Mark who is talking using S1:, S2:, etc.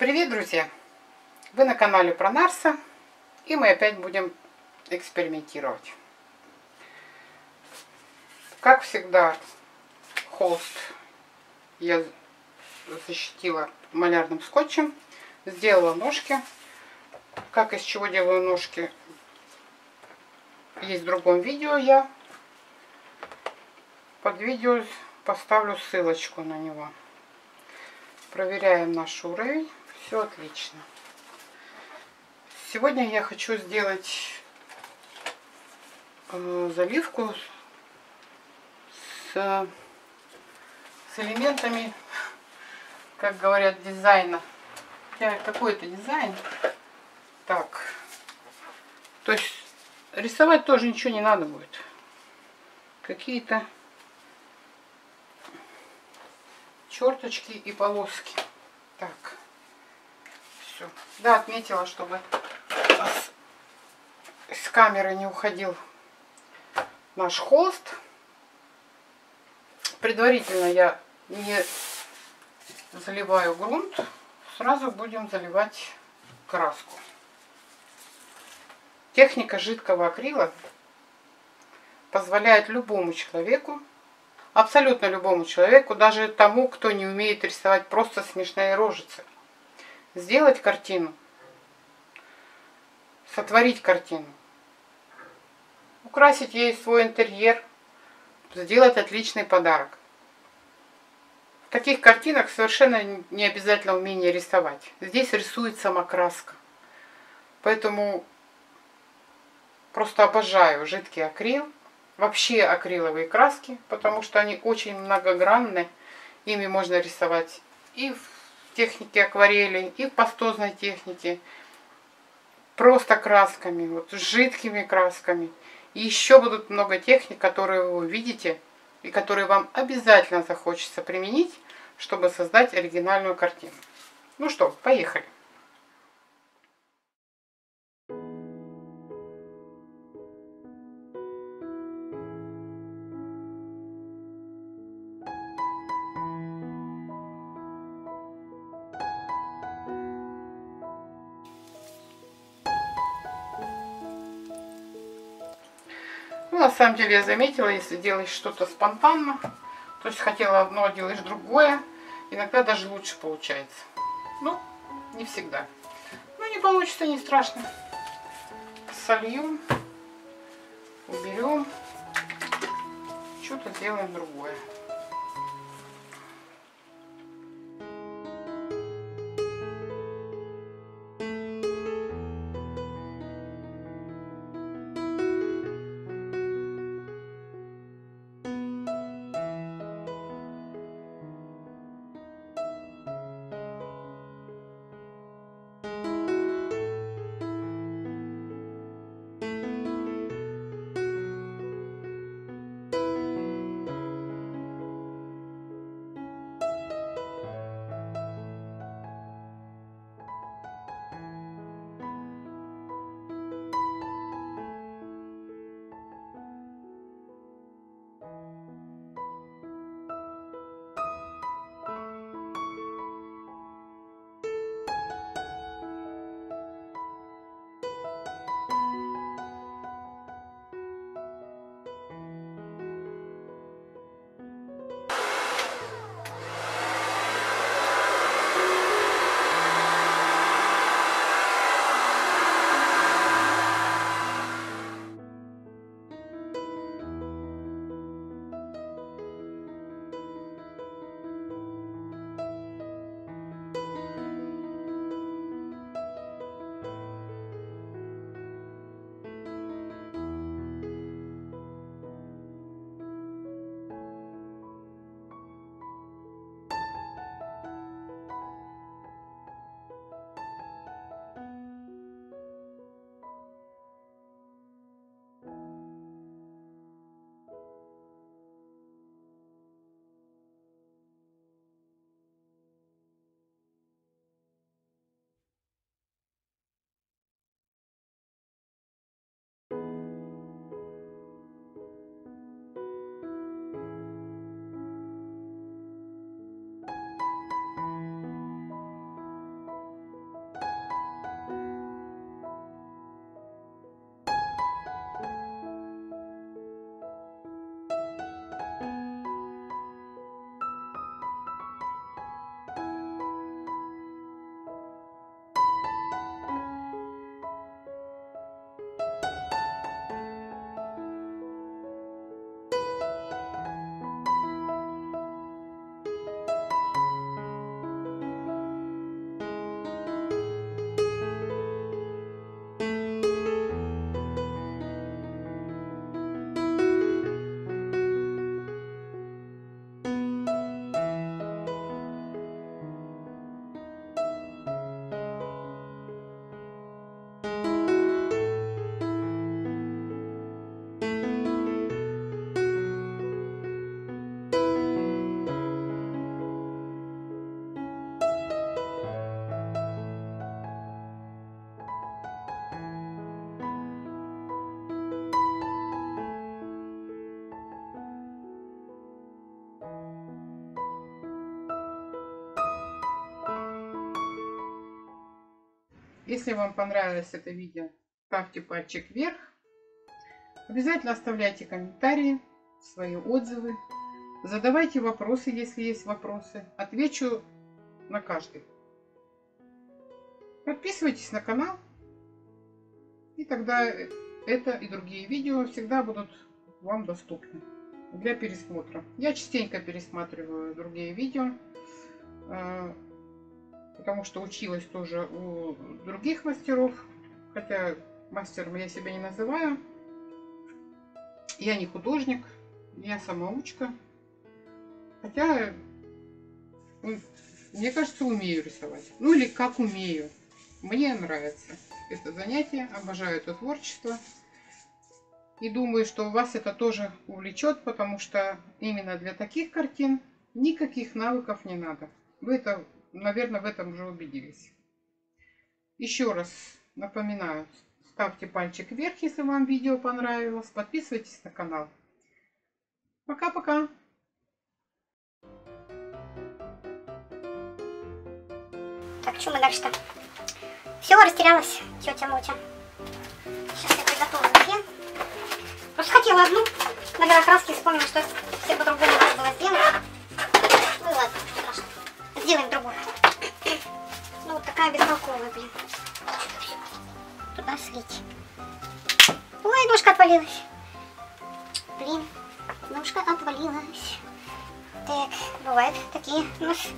S1: Привет, друзья! Вы на канале про Нарса, и мы опять будем экспериментировать. Как всегда, холст я защитила малярным скотчем, сделала ножки. Как из чего делаю ножки, есть в другом видео я. Под видео поставлю ссылочку на него. Проверяем наш уровень. Все отлично. Сегодня я хочу сделать э, заливку с, с элементами, как говорят, дизайна. Какой это дизайн? Так. То есть рисовать тоже ничего не надо будет. Какие-то черточки и полоски. Так все. Да, отметила, чтобы с, камеры не уходил наш холст. Предварительно я не заливаю грунт, сразу будем заливать краску. Техника жидкого акрила позволяет любому человеку, абсолютно любому человеку, даже тому, кто не умеет рисовать просто смешные рожицы, сделать картину, сотворить картину, украсить ей свой интерьер, сделать отличный подарок. В таких картинах совершенно не обязательно умение рисовать. Здесь рисует сама краска. Поэтому просто обожаю жидкий акрил, вообще акриловые краски, потому что они очень многогранны. Ими можно рисовать и в технике акварели, и в пастозной технике. Просто красками, вот, жидкими красками. И еще будут много техник, которые вы увидите, и которые вам обязательно захочется применить, чтобы создать оригинальную картину. Ну что, поехали. На самом деле я заметила, если делаешь что-то спонтанно, то есть хотела одно, а делаешь другое, иногда даже лучше получается. Ну, не всегда. Ну, не получится, не страшно. Сольем, уберем, что-то сделаем другое. Если вам понравилось это видео, ставьте пальчик вверх. Обязательно оставляйте комментарии, свои отзывы. Задавайте вопросы, если есть вопросы. Отвечу на каждый. Подписывайтесь на канал. И тогда это и другие видео всегда будут вам доступны для пересмотра. Я частенько пересматриваю другие видео, э, потому что училась тоже у других мастеров, хотя мастером я себя не называю. Я не художник, я самоучка. Хотя, мне кажется, умею рисовать. Ну или как умею. Мне нравится это занятие, обожаю это творчество. И думаю, что вас это тоже увлечет, потому что именно для таких картин никаких навыков не надо. Вы это, наверное, в этом уже убедились. Еще раз напоминаю, ставьте пальчик вверх, если вам видео понравилось. Подписывайтесь на канал. Пока-пока.
S2: Так, что мы дальше-то? Все, растерялась тетя Мотя. Сейчас я приготовлю фен. Просто хотела одну, набирая краски, вспомнила, что все по-другому надо было сделать. Сделаем другую. Ну вот такая бестолковая, блин. Туда слить. Ой, ножка отвалилась. Блин, ножка отвалилась. Так, бывают такие у нас